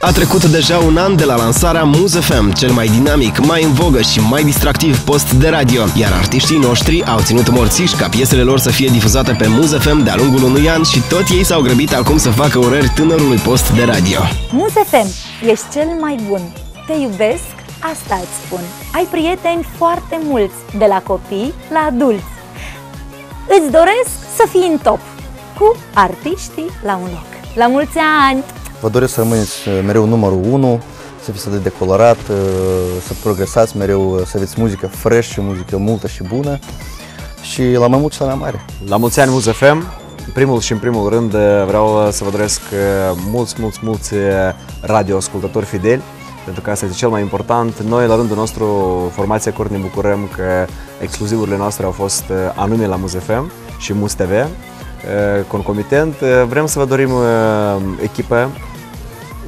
A trecut deja un an de la lansarea Muse FM, cel mai dinamic, mai în vogă și mai distractiv post de radio, iar artiștii noștri au ținut morțiși ca piesele lor să fie difuzate pe Muse FM de-a lungul unui an și tot ei s-au grăbit acum să facă urări tânărului post de radio. Muse FM, ești cel mai bun. Te iubesc, asta îți spun. Ai prieteni foarte mulți, de la copii la adulți. Îți doresc să fii în top, cu artiștii la un loc. La mulți ani! Vă doresc să rămâneți uh, mereu numărul 1, să fiți atât de decolorat, uh, să progresați mereu, uh, să aveți muzică fresh și muzică multă și bună și la mai mult și la mai mare. La mulți ani Muz FM! În primul și în primul rând vreau să vă doresc mulți, mulți, mulți radioascultători fideli pentru că asta este cel mai important. Noi, la rândul nostru, formația Cort, ne bucurăm că excluzivurile noastre au fost anume la Muz FM și Muz TV concomitent. Vrem să vă dorim echipă,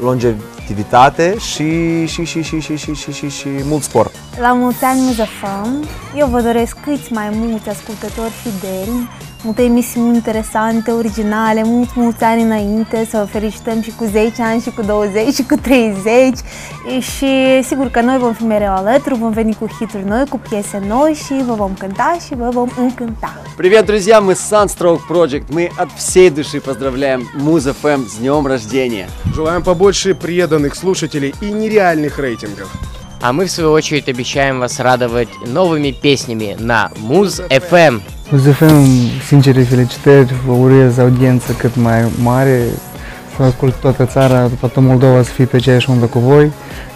longevitivitate și, și, și, și, și, și, și, și, și mult sport. La mulți ani Muzafam, eu vă doresc câți mai mulți ascultători fideli, multe emisiuni interesante, originale, mulți, mulți ani înainte, să vă felicităm și cu 10 ani, și cu 20, și cu 30 și sigur că noi vom fi mereu alături, vom veni cu hituri noi, cu piese noi și vă vom cânta și vă vom încânta. Привет, друзья! Мы Sunstroke Project. Мы от всей души поздравляем Муза ФМ с днем рождения. Желаем побольше преданных слушателей и нереальных рейтингов. А мы, в свою очередь, обещаем вас радовать новыми песнями на Муз FM. UZFM, sincere felicitări, vă urez audiență cât mai mare, să ascult toată țara, toată Moldova să fie pe aceeași undă cu voi,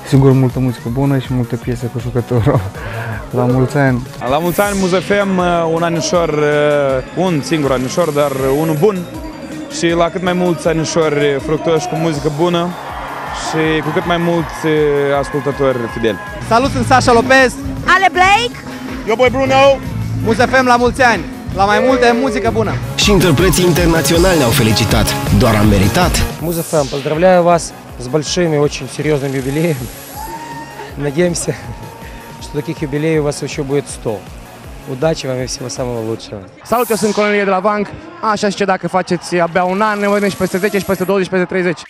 sigur multă muzică bună și multe piese cu jucătorul. La mulți ani! La mulți ani Muzefem, un anișor, un singur anișor, dar unul bun și la cât mai mulți anișori fructuoși cu muzică bună și cu cât mai mulți ascultători fideli. Salut, sunt Sasha Lopez! Ale Blake! Eu, boy Bruno! Muzefem la mulți ani! La mai multe muzică bună! Și interpreții internaționali ne-au felicitat. Doar am meritat. Музефм, поздравляю вас с большим и очень серьезным юбилеем. Надеемся, что таких юбилеев у вас еще будет 100. Удачи вам и всего самого лучшего. Salut, eu sunt Cornelie de la Bank. Așa și ce dacă faceți abia un an, ne vedem și peste 10, și peste 20, și peste 30.